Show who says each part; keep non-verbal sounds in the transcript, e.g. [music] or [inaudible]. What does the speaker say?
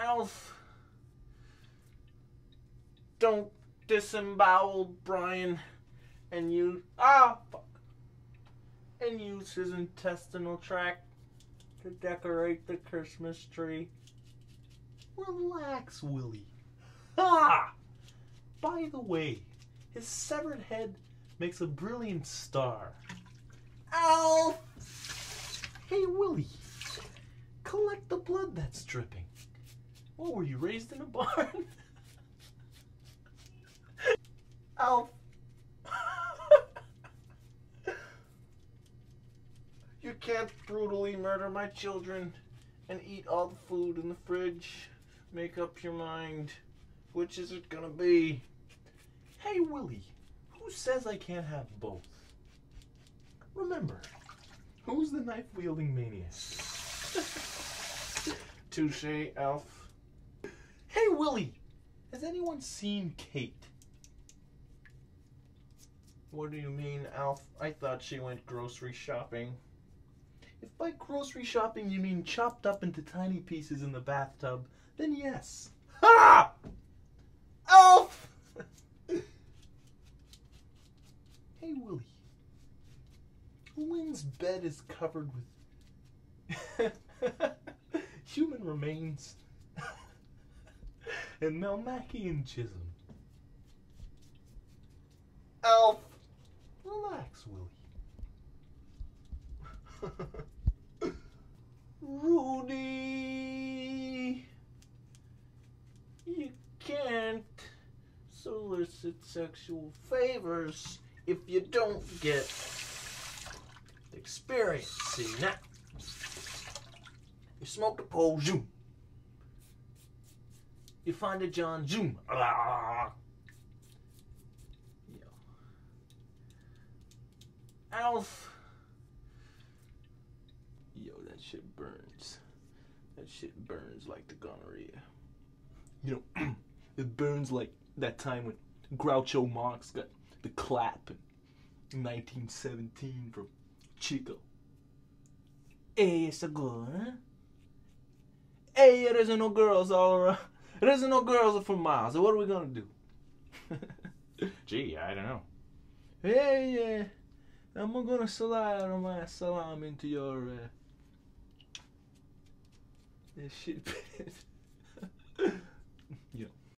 Speaker 1: Alf, don't disembowel Brian and use ah and use his intestinal tract to decorate the Christmas tree.
Speaker 2: Relax, Willie. Ha! By the way, his severed head makes a brilliant star.
Speaker 1: Alf,
Speaker 2: Hey, Willie, collect the blood that's dripping. What were you raised in a barn? [laughs]
Speaker 1: Alf. [laughs] you can't brutally murder my children and eat all the food in the fridge. Make up your mind. Which is it gonna be?
Speaker 2: hey, Willie, who says I can't have both? Remember, who's the knife wielding maniac? [laughs]
Speaker 1: Touche, Alf.
Speaker 2: Willie, has anyone seen Kate?
Speaker 1: What do you mean, Alf? I thought she went grocery shopping.
Speaker 2: If by grocery shopping you mean chopped up into tiny pieces in the bathtub, then yes.
Speaker 1: Ha! Alf! [laughs]
Speaker 2: Hey, Willie. Lynn's bed is covered with [laughs] human remains and Melmacian chism.
Speaker 1: Alf!
Speaker 2: Relax, Willie. [laughs]
Speaker 1: Rudy! You can't solicit sexual favors if you don't get experience. See, now, you smoke the pole, zoom. You find a John, zoom. Ah. Yo. Alf. Yo, that shit burns. That shit burns like the gonorrhea.
Speaker 2: You know, [clears throat] it burns like that time when Groucho Marx got the clap in 1917 from Chico.
Speaker 1: Hey, it's a good, huh? Hey, there isn't no girls all around. There isn't no girls for miles. So what are we gonna do? [laughs]
Speaker 2: Gee, I don't know.
Speaker 1: Hey, uh, I'm gonna slide on my salam into your uh, shit pit. [laughs]